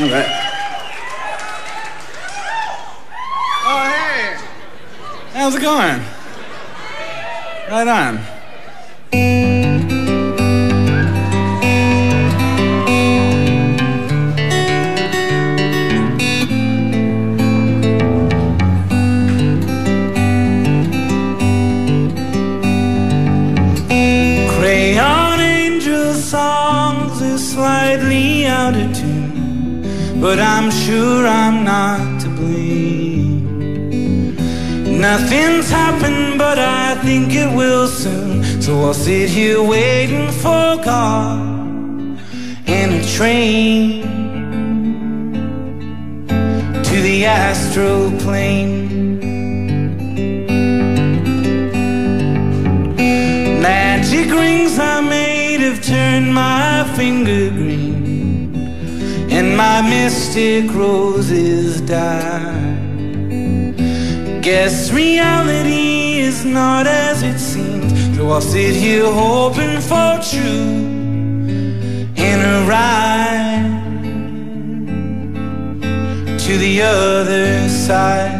All right. Oh, hey. How's it going? Right on. Crayon angel songs are slightly out of tune, but I'm sure I'm not to blame. Nothing's happened, but I think it will soon. So I'll sit here waiting for God in a train to the astral plane. Magic rings I made have turned my finger green, and my mystic roses die. Guess reality is not as it seems, so I'll sit here hoping for truth in a ride to the other side.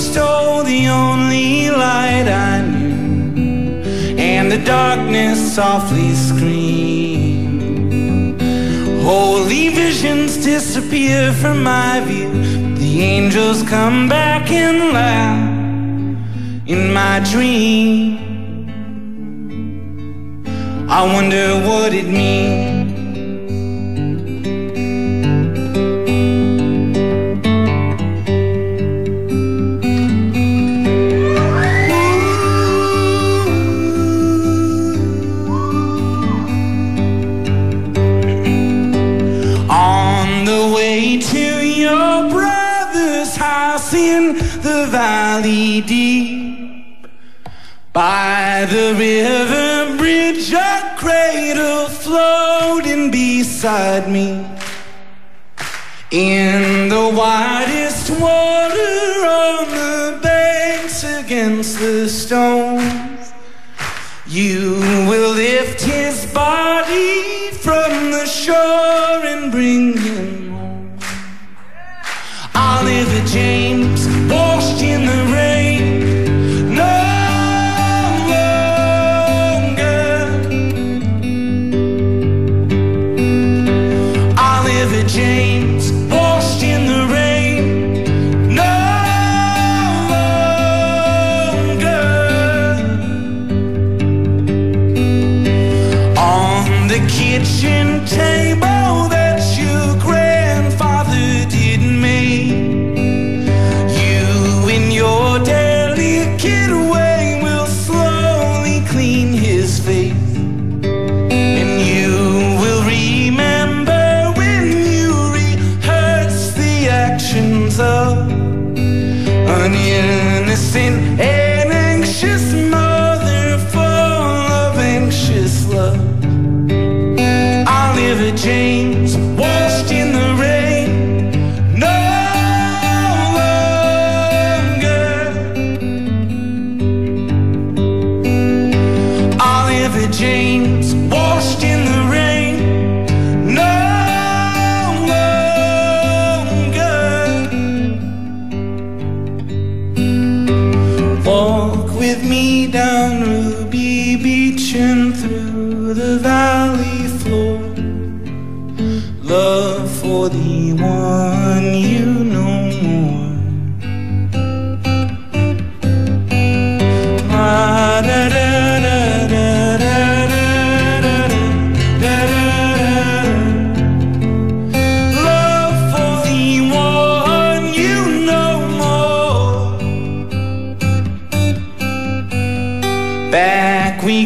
Stole the only light I knew, and the darkness softly screamed. Holy visions disappear from my view, the angels come back and laugh in my dream. I wonder what it means. Valley deep. By the river bridge, a cradle floating beside me. In the widest water on the banks against the stones. You will lift his body from the shore and bring him home. Oliver James, Washed in the rain, no longer. Walk with me down Ruby Beach and through the valley floor. Love for the one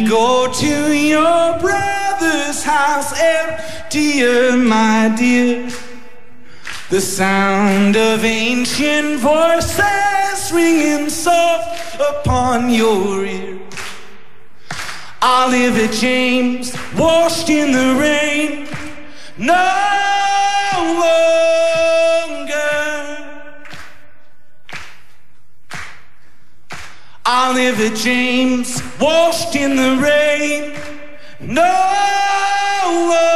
go to your brother's house, emptier, my dear. The sound of ancient voices ringing soft upon your ear. Oliver James, washed in the rain, no Oliver James, washed in the rain, no longer.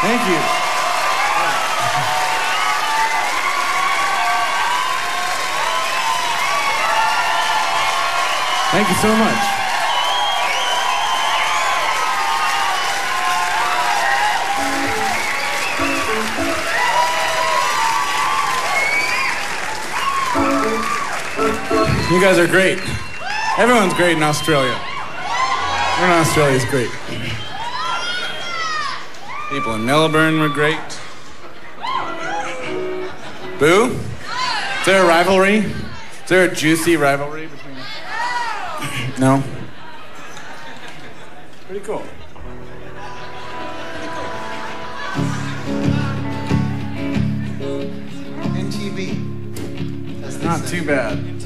Thank you. Thank you so much. You guys are great. Everyone's great in Australia. Everyone in Australia is great. People in Melbourne were great. Boo? Is there a rivalry? Is there a juicy rivalry between? No. Pretty cool. That's Not too bad.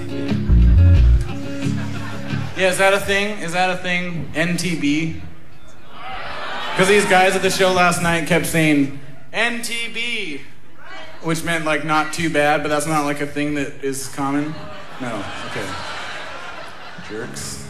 Yeah, is that a thing? Is that a thing? NTB? Because these guys at the show last night kept saying NTB, which meant like not too bad, but that's not like a thing that is common. No, okay. Jerks.